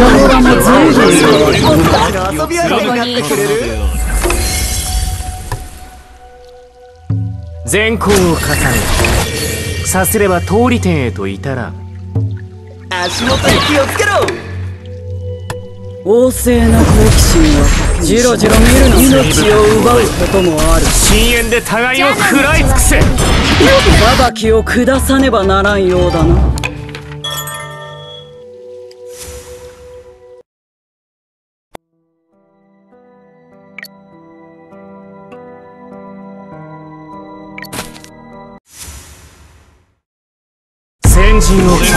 村も随分僕たちの遊び相手になってくれる善行を重ね。さすれば通り天へと至らん。足元に気をつけろ。旺盛な好奇心はじろ。じろ見るの命を奪うこともある深淵で互いを食らい尽くせ。裁きを下さねばならんようだな先陣を切っ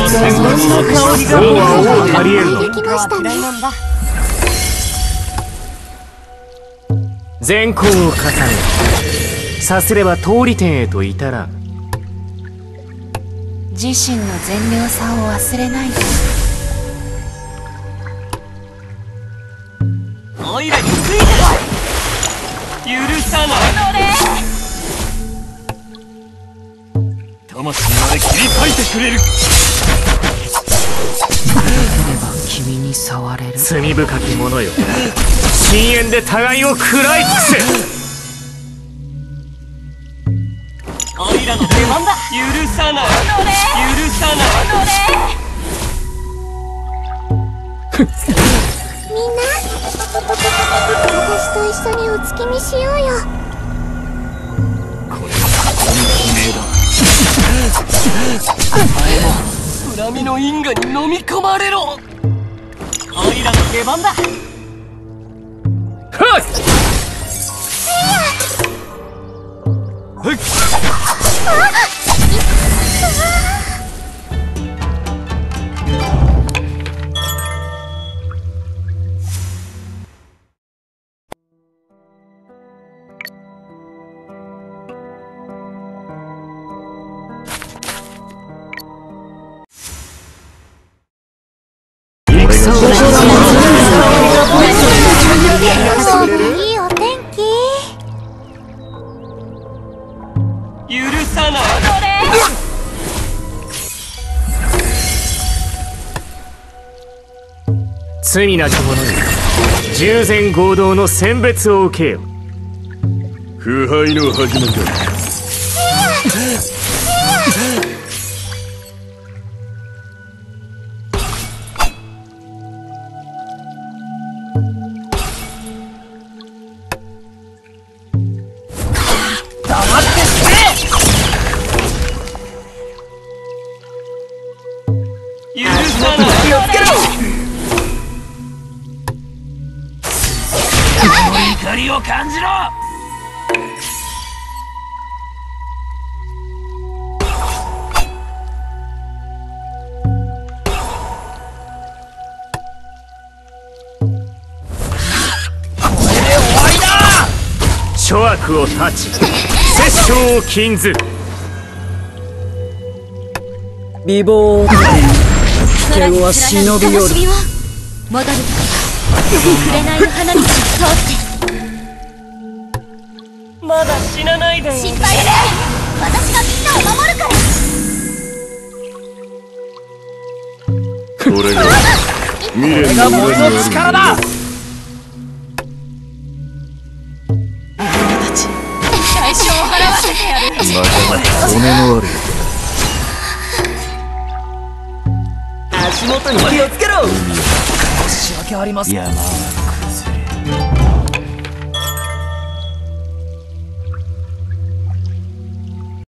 た王は王足りえるの。善行を重ねさすれば通り天へと至らん。自身の善良さを忘れない。でおいらについて許さないで切り裂いてくれる。君に触れる。罪深き者よ。深淵で互いを食らい尽くせおいらの出番だ。許さない。許さない。みんな。私と一緒にお月見しようよ恨みの因果に飲み込まれろオイラの出番だはっいいお天気許さない罪なき者に従前合同の選別を受けよ腐敗の始まりだ許さない気をつけろ怒りを感じろ諸悪を断ち殺生を禁ず美貌を険は忍び寄る戻る時は紅の花道を通ってまだ死なないで。心配して私がみんなを守るからこれが未練の裏にある力だ最初を払わせてやるまた骨のある足元に気をつけろ。申し訳あ。りません